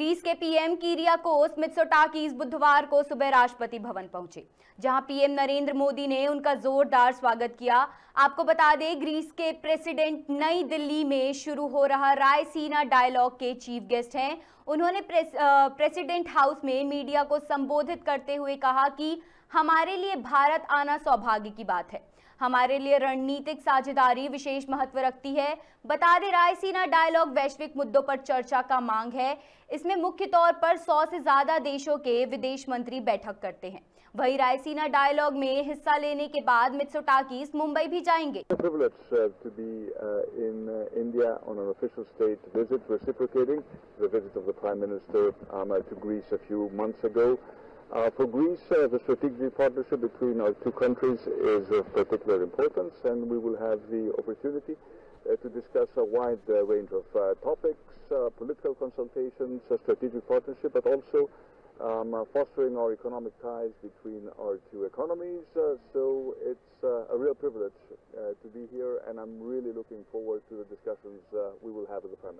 Greece के PM Kyriakos मित्सोटाकीस बुधवार को सुबह राष्ट्रपति भवन पहुँचे जहाँ पीएम नरेंद्र मोदी ने उनका जोरदार स्वागत किया। आपको बता दें ग्रीस के प्रेसिडेंट नई दिल्ली में शुरू हो रहा रायसीना डायलॉग के चीफ गेस्ट हैं। उन्होंने प्रेस, प्रेसिडेंट हाउस में मीडिया को संबोधित करते हुए कहा कि हमारे लिए भारत आना सौभाग्य की बात है। हमारे लिए रणनीतिक साझेदारी विशेष महत्व रखती है। बता दें, रायसीना डायलॉग वैश्विक मुद्दों पर चर्चा का मांग है। इसमें मुख्य तौर पर 100 से ज़्यादा देशों के विदेश मंत्री बैठक करते हैं। वही रायसीना डायलॉग में हिस्सा लेने के बाद मित्सोटाकीस मुंबई भी जाएँगे। Uh, for Greece, uh, the strategic partnership between our two countries is of particular importance, and we will have the opportunity uh, to discuss a wide uh, range of uh, topics, uh, political consultations, strategic partnership, but also um, fostering our economic ties between our two economies. so it's a real privilege to be here, and I'm really looking forward to the discussions we will have the Prime Minister.